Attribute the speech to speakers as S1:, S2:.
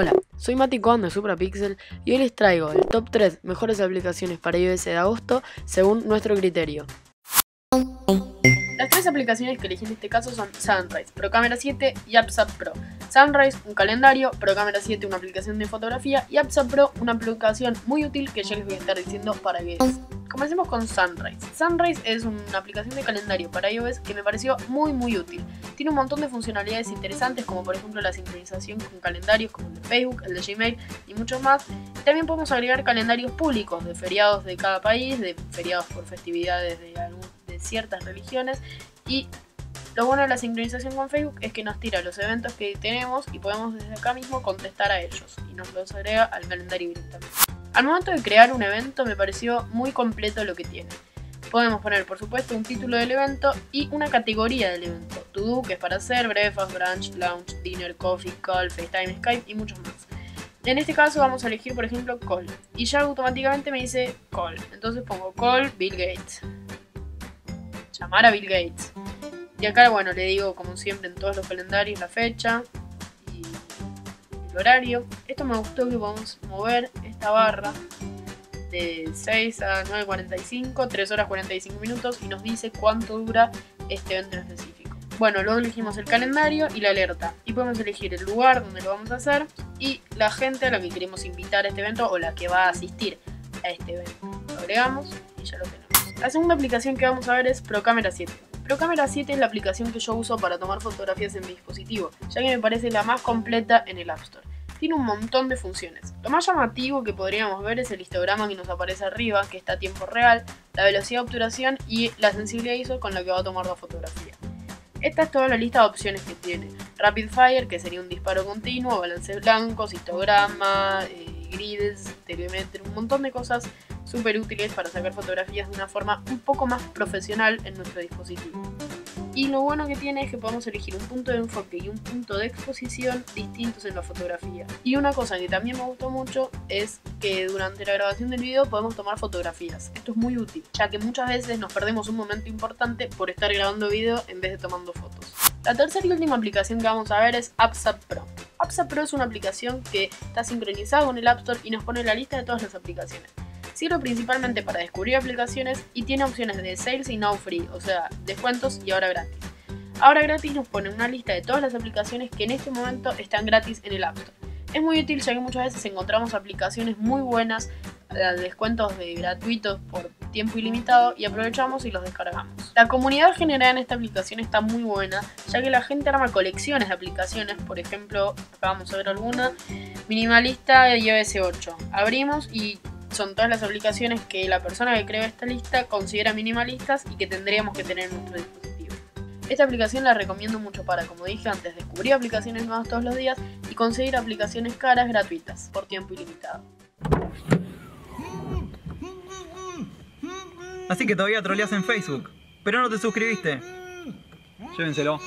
S1: Hola, soy Mati Coan de SupraPixel y hoy les traigo el top 3 mejores aplicaciones para iOS de agosto según nuestro criterio. Las tres aplicaciones que elegí en este caso son Sunrise, ProCamera 7 y AppSap Pro. Sunrise, un calendario, ProCamera 7, una aplicación de fotografía y AppSap Pro, una aplicación muy útil que ya les voy a estar diciendo para iOS. Comencemos con Sunrise. Sunrise es una aplicación de calendario para iOS que me pareció muy muy útil. Tiene un montón de funcionalidades interesantes como por ejemplo la sincronización con calendarios como el de Facebook, el de Gmail y muchos más. También podemos agregar calendarios públicos de feriados de cada país, de feriados por festividades de, de ciertas religiones y lo bueno de la sincronización con Facebook es que nos tira los eventos que tenemos y podemos desde acá mismo contestar a ellos y nos los agrega al calendario directamente. Al momento de crear un evento me pareció muy completo lo que tiene. Podemos poner por supuesto un título del evento y una categoría del evento. To do, que es para hacer, breakfast, brunch, lunch, dinner, coffee, call, FaceTime, Skype y muchos más. En este caso vamos a elegir por ejemplo call y ya automáticamente me dice call. Entonces pongo call Bill Gates. Llamar a Bill Gates. Y acá bueno le digo como siempre en todos los calendarios la fecha y el horario. Esto me gustó que podemos mover esta barra de 6 a 9.45, 3 horas 45 minutos y nos dice cuánto dura este evento en específico. Bueno, luego elegimos el calendario y la alerta y podemos elegir el lugar donde lo vamos a hacer y la gente a la que queremos invitar a este evento o la que va a asistir a este evento. Lo agregamos y ya lo tenemos. La segunda aplicación que vamos a ver es ProCamera 7. ProCamera 7 es la aplicación que yo uso para tomar fotografías en mi dispositivo, ya que me parece la más completa en el App Store tiene un montón de funciones. Lo más llamativo que podríamos ver es el histograma que nos aparece arriba, que está a tiempo real, la velocidad de obturación y la sensibilidad ISO con la que va a tomar la fotografía. Esta es toda la lista de opciones que tiene. Rapid Fire, que sería un disparo continuo, balance blancos, histograma, eh, grids, telemetría, un montón de cosas súper útiles para sacar fotografías de una forma un poco más profesional en nuestro dispositivo. Y lo bueno que tiene es que podemos elegir un punto de enfoque y un punto de exposición distintos en la fotografía. Y una cosa que también me gustó mucho es que durante la grabación del video podemos tomar fotografías. Esto es muy útil, ya que muchas veces nos perdemos un momento importante por estar grabando video en vez de tomando fotos. La tercera y última aplicación que vamos a ver es AppSap Pro. AppSap Pro es una aplicación que está sincronizada con el App Store y nos pone la lista de todas las aplicaciones. Sirve principalmente para descubrir aplicaciones y tiene opciones de sales y now free, o sea, descuentos y ahora gratis. Ahora gratis nos pone una lista de todas las aplicaciones que en este momento están gratis en el App Store. Es muy útil ya que muchas veces encontramos aplicaciones muy buenas, descuentos de gratuitos por tiempo ilimitado y aprovechamos y los descargamos. La comunidad generada en esta aplicación está muy buena, ya que la gente arma colecciones de aplicaciones, por ejemplo, acá vamos a ver alguna, minimalista iOS 8. Abrimos y son todas las aplicaciones que la persona que creó esta lista considera minimalistas y que tendríamos que tener en nuestro dispositivo. Esta aplicación la recomiendo mucho para, como dije antes, descubrir aplicaciones nuevas todos los días y conseguir aplicaciones caras gratuitas por tiempo ilimitado.
S2: Así que todavía troleas en Facebook, pero no te suscribiste. Llévenselo.